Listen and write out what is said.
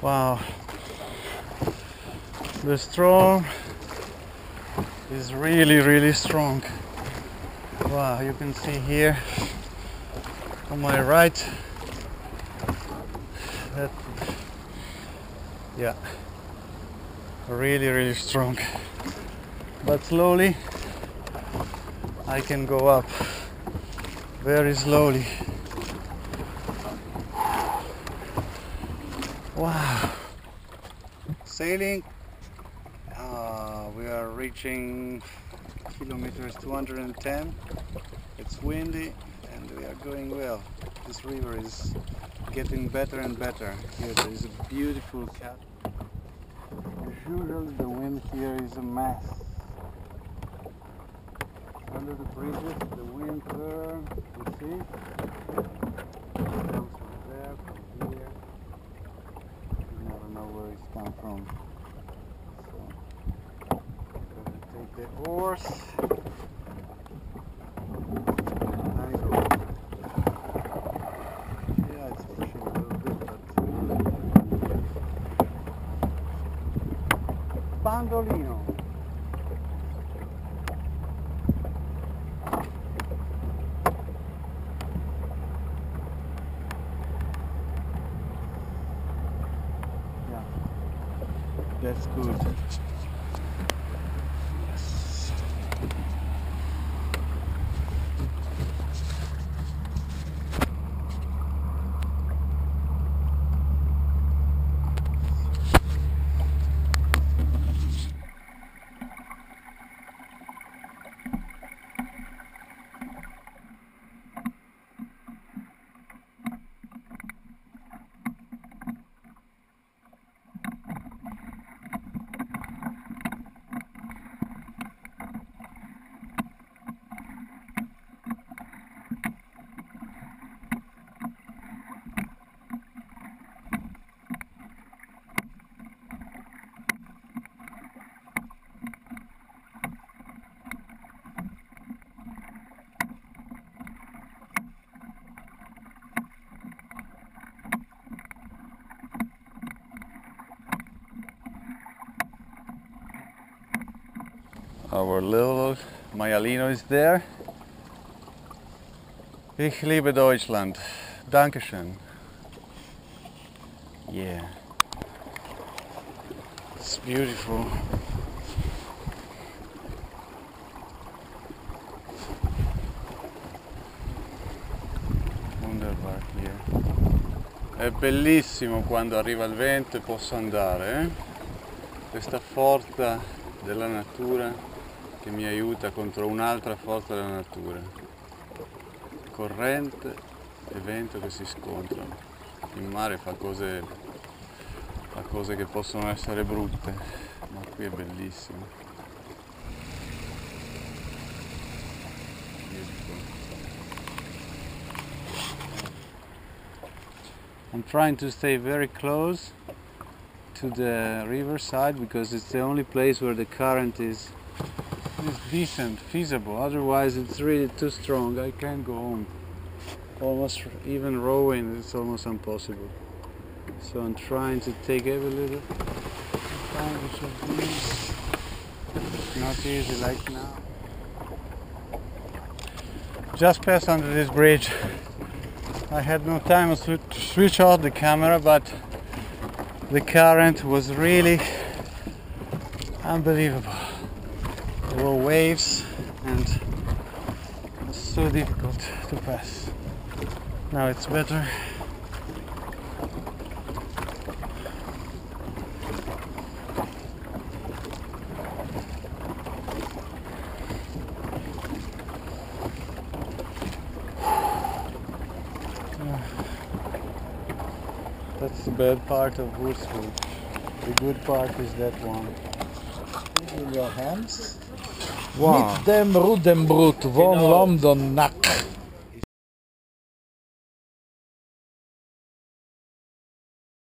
Wow. The storm is really, really strong. Wow, you can see here on my right that yeah really really strong but slowly I can go up very slowly wow. Sailing. Uh, we are reaching kilometers 210 it's windy and we are going well. This river is getting better and better. Here there is a beautiful cat. As usual the wind here is a mess. Under the bridges the wind turns you see it comes from there from here you never know where it's come from so gotta take the oars and go. Yeah, it's pushing a little bit, but Bandolino. Yeah, that's good. Our little Maialino is there. Ich liebe Deutschland. Dankeschön. Yeah. It's beautiful. Wunderbar here. È bellissimo quando arriva il vento e posso andare. eh? Questa forza della natura che mi aiuta contro un'altra forza della natura. Corrente e vento che si scontrano. Il mare fa cose, fa cose che possono essere brutte, ma qui è bellissimo. I'm trying to stay very close to the riverside because it's the only place where the current is is decent, feasible. Otherwise, it's really too strong. I can't go home. Almost even rowing is almost impossible. So I'm trying to take every little advantage of. It's not easy like now. Just passed under this bridge. I had no time to switch off the camera, but the current was really unbelievable. Were waves and it was so difficult to pass. Now it's better. That's the bad part of Würzburg. The good part is that one. your hands. Wow. Mit dem Rudenbrot von. London Nack.